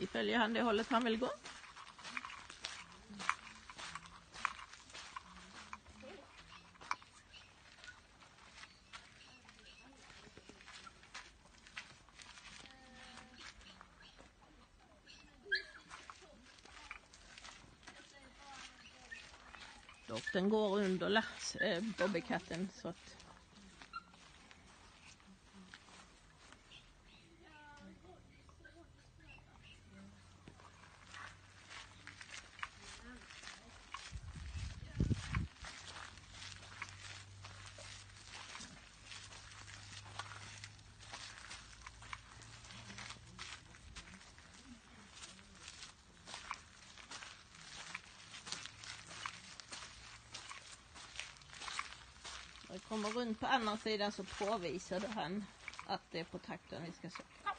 Vi följer han det hållet han vill gå. Doften går under äh, Bobbykatten så att kommer runt på andra sidan så påvisade han att det är på takten vi ska söka.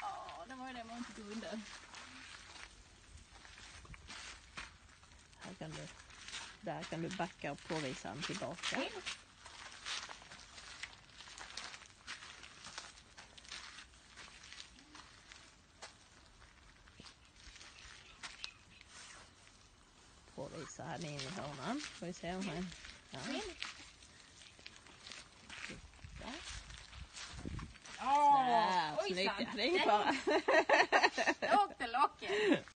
Ja, det var ju det man inte kunde. Här kan du, där kan du backa och påvisa han tillbaka. Påvisa han in i hörnan. Får vi se om han... Ja. Titta. Oj, snyggt. fara. Där åkte locket.